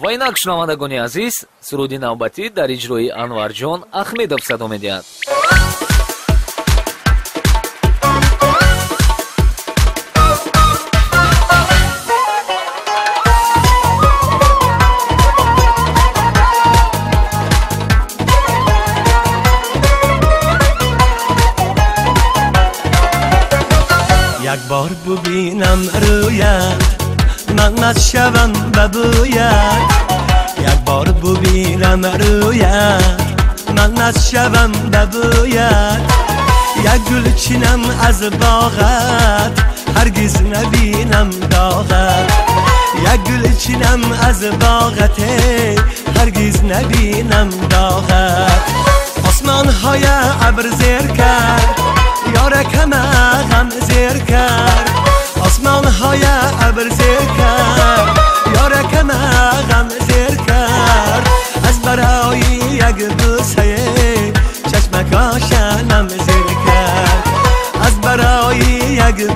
ва инак шунавандагони азиз суруди навбатӣ дар иҷрои анварҷон ахмедов садо медиҳад як бор бубинам рӯят من شوم ببوید یک بار ببینم رویت من شوم ببوید یک گل چینم از باغت هرگز نبینم داغت یک گل چینم از باغت هرگز نبینم داغت آسمان های ابر زیر کرد برای یک بوسه چشمک آشنم زیر کرد از برای یک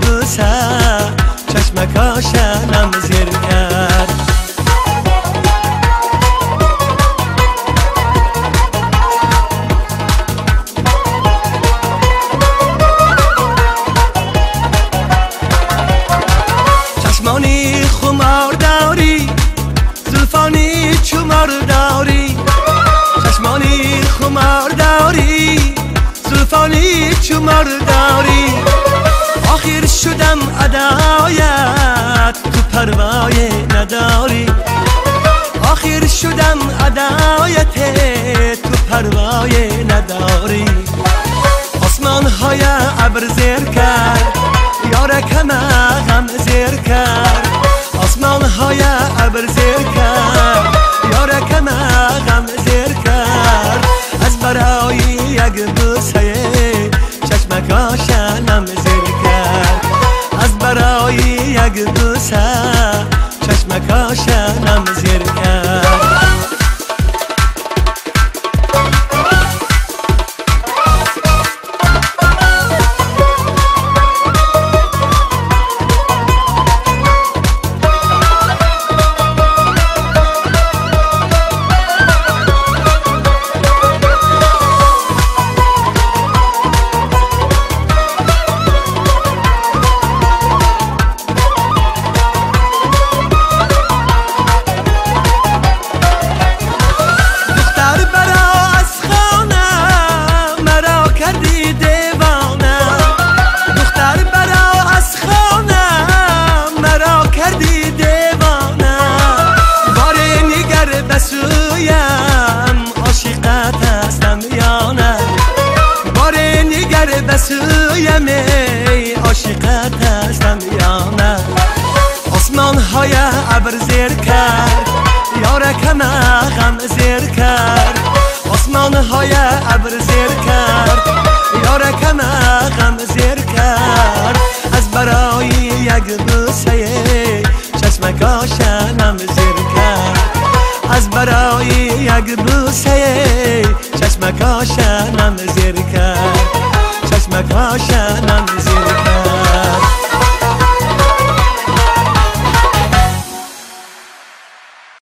زلفانی چمار داری آخر شدم ادایت تو پروای نداری. آخر شدم ادایت تو پروای نداری. آسمان های ابر زیر کرد یارکم غم زیر کرد آسمان های ابر زیر کرد یارکم غم زیر کرد از برای یک بوسه زیر کرد از برای یک بوسه چشمک آشنم زیر غم زیر کرد. آسمان های ابر زیر کرد. یارکم غم زیر کرد. از برای یک بوسه چشمک آشنم زیر کرد. از برای یک بوسه چشمک آشنم زیر کرد. چشمک هاشنم زیر